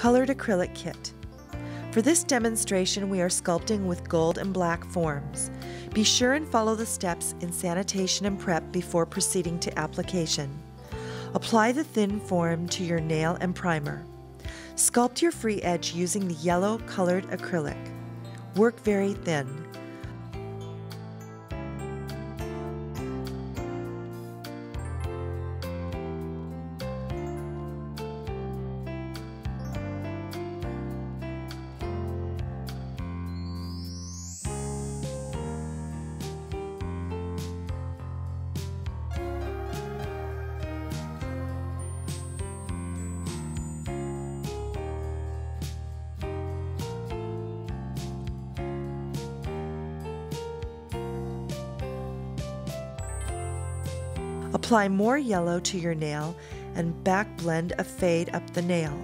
Colored Acrylic Kit. For this demonstration, we are sculpting with gold and black forms. Be sure and follow the steps in sanitation and prep before proceeding to application. Apply the thin form to your nail and primer. Sculpt your free edge using the yellow colored acrylic. Work very thin. Apply more yellow to your nail and back blend a fade up the nail.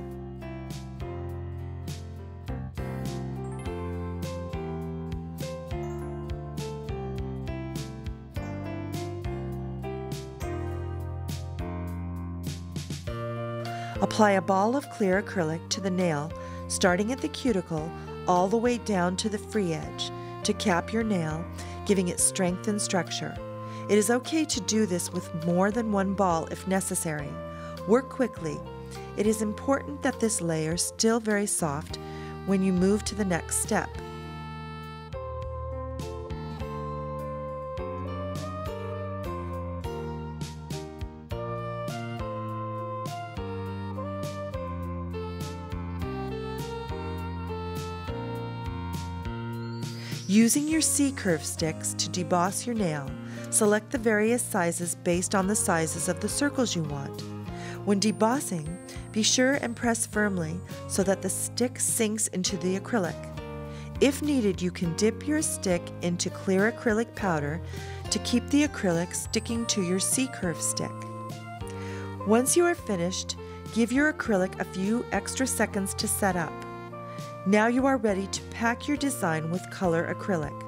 Apply a ball of clear acrylic to the nail, starting at the cuticle all the way down to the free edge to cap your nail, giving it strength and structure. It is okay to do this with more than one ball if necessary. Work quickly. It is important that this layer is still very soft when you move to the next step. Using your C-curve sticks to deboss your nail, select the various sizes based on the sizes of the circles you want. When debossing, be sure and press firmly so that the stick sinks into the acrylic. If needed, you can dip your stick into clear acrylic powder to keep the acrylic sticking to your C-curve stick. Once you are finished, give your acrylic a few extra seconds to set up. Now you are ready to pack your design with color acrylic.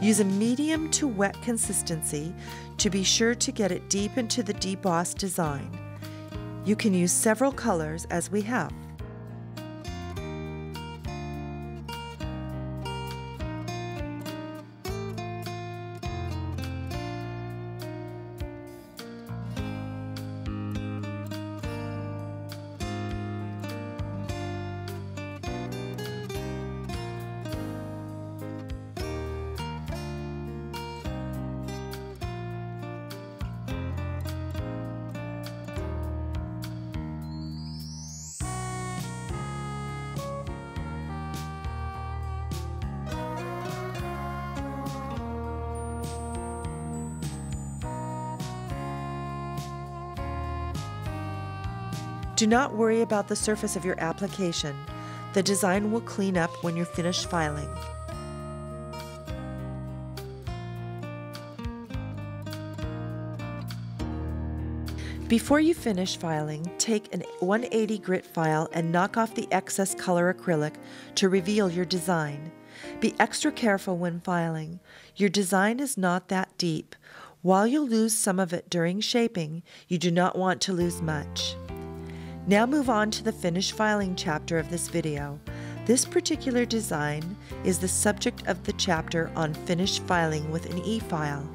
Use a medium to wet consistency to be sure to get it deep into the debossed design. You can use several colors as we have. Do not worry about the surface of your application. The design will clean up when you're finished filing. Before you finish filing, take an 180 grit file and knock off the excess color acrylic to reveal your design. Be extra careful when filing. Your design is not that deep. While you'll lose some of it during shaping, you do not want to lose much. Now move on to the finish filing chapter of this video. This particular design is the subject of the chapter on finish filing with an e-file.